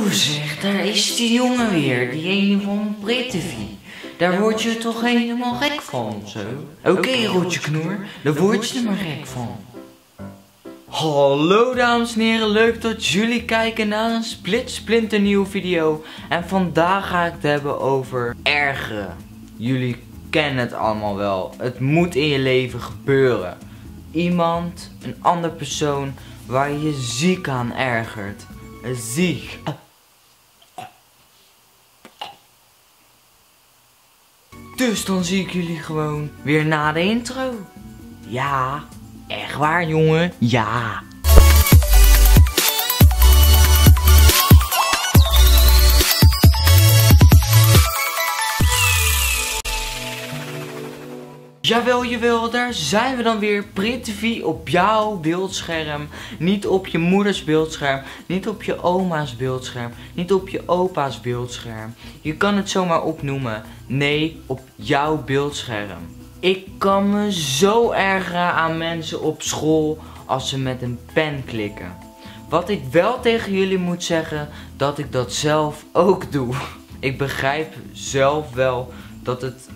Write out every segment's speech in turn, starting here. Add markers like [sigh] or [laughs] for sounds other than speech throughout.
Zo zeg, daar is die jongen weer, die ene van Brittevie. Daar word je toch helemaal gek van, zo? Oké, Rotje Knoer, daar word je er maar gek van. Hallo dames en heren, leuk dat jullie kijken naar een split splinter nieuwe video. En vandaag ga ik het hebben over ergeren. Jullie kennen het allemaal wel. Het moet in je leven gebeuren. Iemand, een ander persoon waar je je ziek aan ergert. Ziek. Dus dan zie ik jullie gewoon weer na de intro. Ja, echt waar jongen, ja. Jawel, jawel, daar zijn we dan weer. Print op jouw beeldscherm. Niet op je moeders beeldscherm. Niet op je oma's beeldscherm. Niet op je opa's beeldscherm. Je kan het zomaar opnoemen. Nee, op jouw beeldscherm. Ik kan me zo ergeren aan mensen op school als ze met een pen klikken. Wat ik wel tegen jullie moet zeggen, dat ik dat zelf ook doe. Ik begrijp zelf wel dat het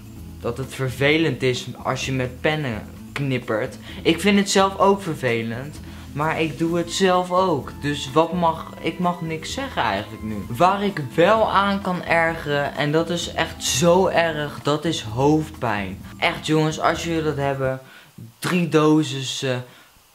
dat het vervelend is als je met pennen knippert. Ik vind het zelf ook vervelend. Maar ik doe het zelf ook. Dus wat mag, ik mag niks zeggen eigenlijk nu. Waar ik wel aan kan ergeren, en dat is echt zo erg, dat is hoofdpijn. Echt jongens, als jullie dat hebben, drie doses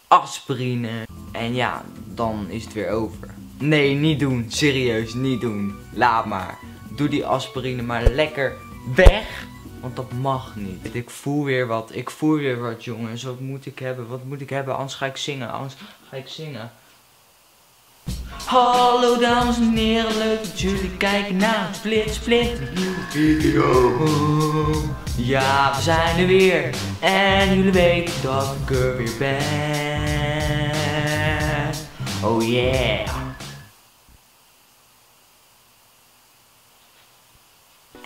aspirine. En ja, dan is het weer over. Nee, niet doen. Serieus, niet doen. Laat maar. Doe die aspirine maar lekker weg. Want dat mag niet. Ik voel weer wat. Ik voel weer wat jongens. Wat moet ik hebben? Wat moet ik hebben? Anders ga ik zingen. Anders ga ik zingen. Hallo dames en heren. Leuk dat jullie kijken naar split split video. Ja, we zijn er weer. En jullie weten dat ik er weer ben. Oh yeah.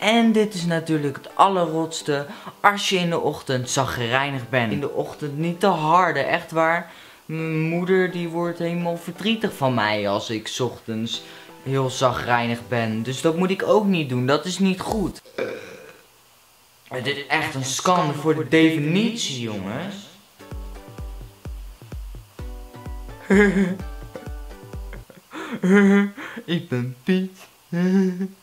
En dit is natuurlijk het allerrotste als je in de ochtend zagrijnig bent. In de ochtend niet te harde, echt waar. Mijn moeder die wordt helemaal verdrietig van mij als ik ochtends heel zagrijnig ben. Dus dat moet ik ook niet doen, dat is niet goed. Uh, dit is echt een schande voor de definitie, jongens. [laughs] [laughs] ik ben Piet. [laughs]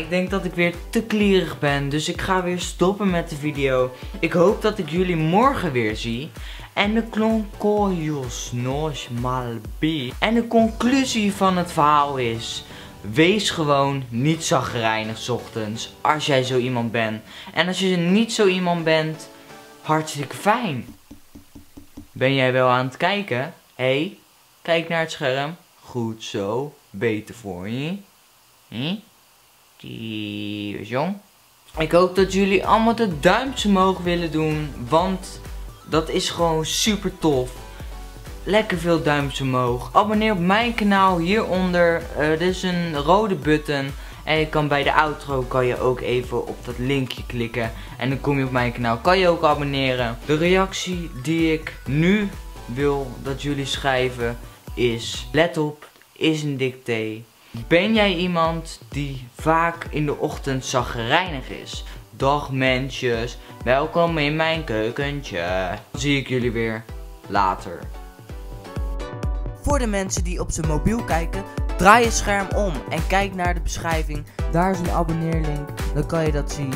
Ik denk dat ik weer te klierig ben, dus ik ga weer stoppen met de video. Ik hoop dat ik jullie morgen weer zie. En de klonkojos nos malbi. En de conclusie van het verhaal is... Wees gewoon niet zagrijnig ochtends als jij zo iemand bent. En als je niet zo iemand bent, hartstikke fijn. Ben jij wel aan het kijken? Hé, hey, kijk naar het scherm. Goed zo, beter voor je. Hm? Die is jong. Ik hoop dat jullie allemaal de duimpje omhoog willen doen. Want dat is gewoon super tof. Lekker veel duimpjes omhoog. Abonneer op mijn kanaal hieronder. Er is een rode button. En je kan bij de outro kan je ook even op dat linkje klikken. En dan kom je op mijn kanaal. Kan je ook abonneren. De reactie die ik nu wil dat jullie schrijven is. Let op, is een dicté. Ben jij iemand die vaak in de ochtend zagrijnig is? Dag mensjes, welkom in mijn keukentje. Zie ik jullie weer later. Voor de mensen die op zijn mobiel kijken, draai je scherm om en kijk naar de beschrijving. Daar is een abonneerlink, dan kan je dat zien.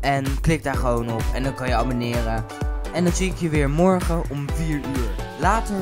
En klik daar gewoon op en dan kan je abonneren. En dan zie ik je weer morgen om 4 uur. Later!